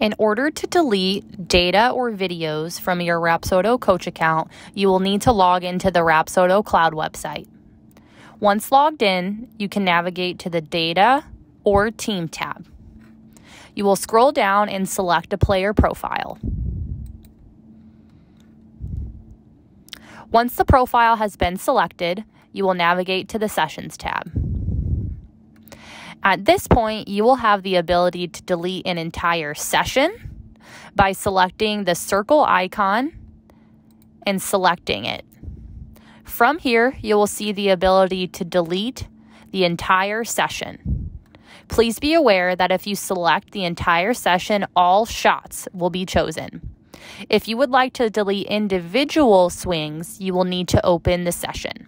In order to delete data or videos from your Rapsodo coach account, you will need to log into the Rapsodo Cloud website. Once logged in, you can navigate to the Data or Team tab. You will scroll down and select a player profile. Once the profile has been selected, you will navigate to the Sessions tab. At this point, you will have the ability to delete an entire session by selecting the circle icon and selecting it. From here, you will see the ability to delete the entire session. Please be aware that if you select the entire session, all shots will be chosen. If you would like to delete individual swings, you will need to open the session.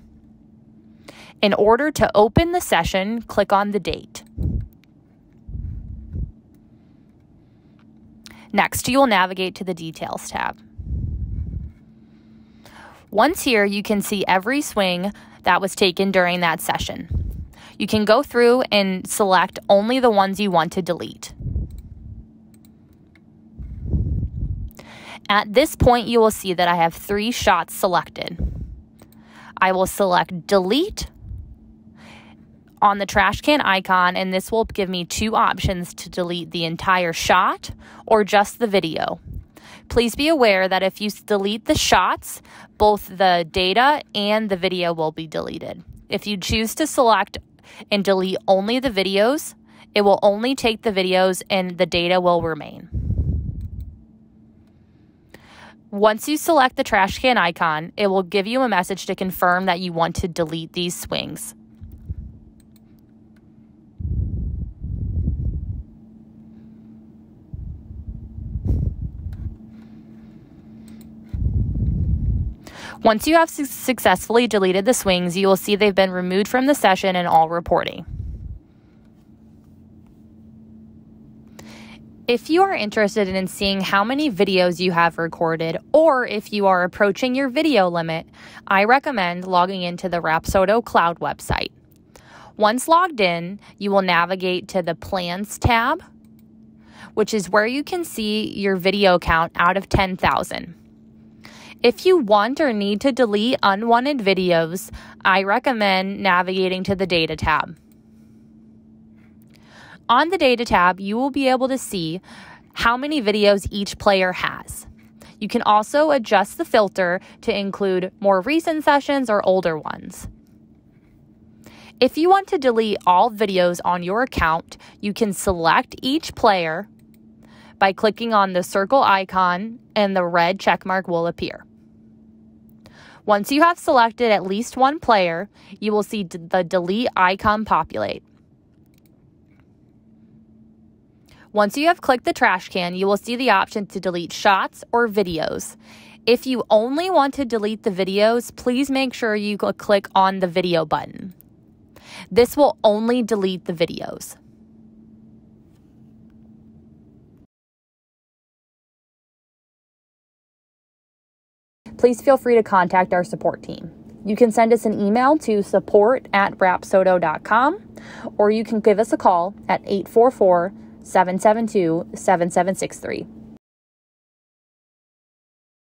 In order to open the session, click on the date. Next, you will navigate to the Details tab. Once here, you can see every swing that was taken during that session. You can go through and select only the ones you want to delete. At this point, you will see that I have three shots selected. I will select delete on the trash can icon, and this will give me two options to delete the entire shot or just the video. Please be aware that if you delete the shots, both the data and the video will be deleted. If you choose to select and delete only the videos, it will only take the videos and the data will remain. Once you select the trash can icon, it will give you a message to confirm that you want to delete these swings. Once you have su successfully deleted the swings, you will see they've been removed from the session and all reporting. If you are interested in seeing how many videos you have recorded, or if you are approaching your video limit, I recommend logging into the Rapsodo Cloud website. Once logged in, you will navigate to the Plans tab, which is where you can see your video count out of 10,000. If you want or need to delete unwanted videos, I recommend navigating to the Data tab. On the Data tab, you will be able to see how many videos each player has. You can also adjust the filter to include more recent sessions or older ones. If you want to delete all videos on your account, you can select each player by clicking on the circle icon and the red checkmark will appear. Once you have selected at least one player, you will see the delete icon populate. Once you have clicked the trash can, you will see the option to delete shots or videos. If you only want to delete the videos, please make sure you click on the video button. This will only delete the videos. Please feel free to contact our support team. You can send us an email to support at rapsodo.com or you can give us a call at 844 772 7763.